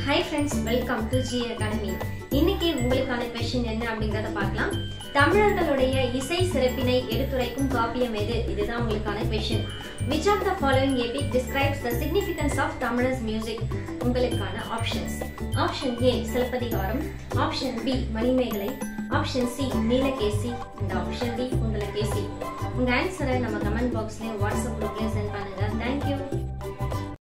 Hi friends welcome to G academy இன்னைக்கு உங்களுக்கான question என்ன அப்படிங்கறத பார்க்கலாம். தமிழர்களுடைய இசை சிறப்பினை எடுத்துரைக்கும் காப்பியம் எது? இதுதான் உங்களுக்கான question which of the following epic describes the significance of தமிழர்ஸ் music உங்களுக்கான options option A Silappathikaram. Option B Manimekalai. Option C Neelakesi. இந்த ஆப்ஷன் டி உங்களை கேசி உங்கள் ஆன்சரை நம்ம கமெண்ட் பாக்ஸ்லேயும் வாட்ஸ்அப் குரூப்லேயும்